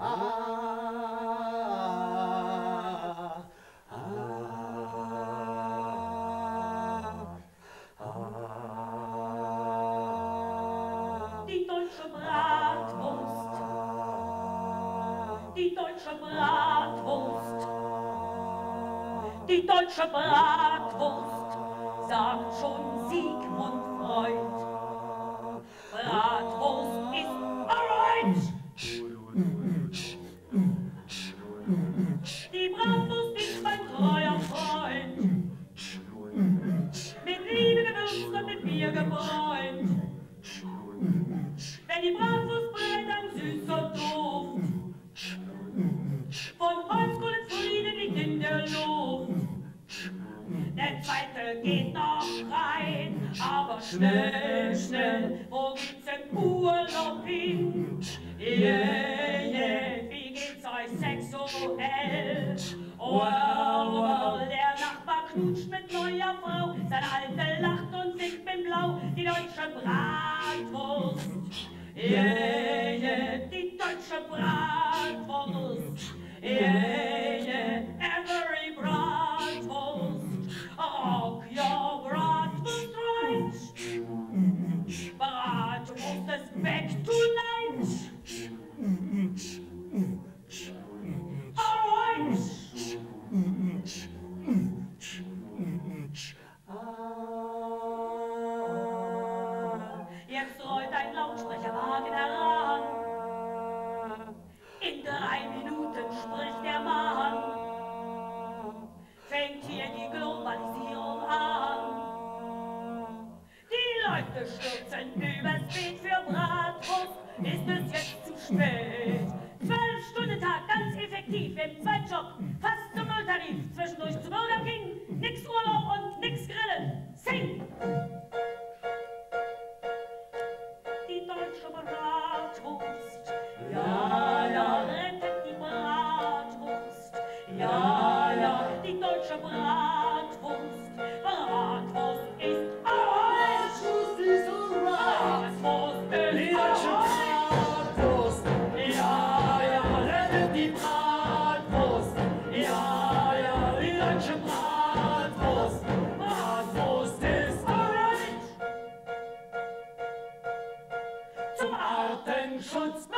die deutsche Bratwurst. Die deutsche Bratwurst, sagt schon Sigmund Freud. Die Bratwurst ist mein treuer Freund. Mit Liebe gewürzt und mit Bier gebräunt. Wenn die Bratwurst brennt, ein süßer Duft. Von Holzkohlenfrieden liegt in der Luft. Der zweite geht noch rein, aber schnell, schnell, wo geht's im Urlaub hin? Sein Alte lacht und singt mit Blau, die deutsche Bratwurst. Yeah, die deutsche Bratwurst. Yeah, every Bratwurst. Rock your Bratwurst right. Bratwurst is back tonight. All right. Jetzt Leute stürzen übers Beet für Bratwurst. Ist es jetzt zu spät? Zwölf Stunden Tag, ganz effektiv im Zweitjob. Fast zum Nulltarif, zwischendurch zum Burger King. Nix Urlaub und nix Grillen. Sing! die deutsche Bratwurst. Ja, ja, rettet die Bratwurst. Ja, ja, die deutsche Bratwurst. Die Bratwurst, ja, ja, die deutsche Bratwurst, Bratwurst ist alright. Zum Artenschutz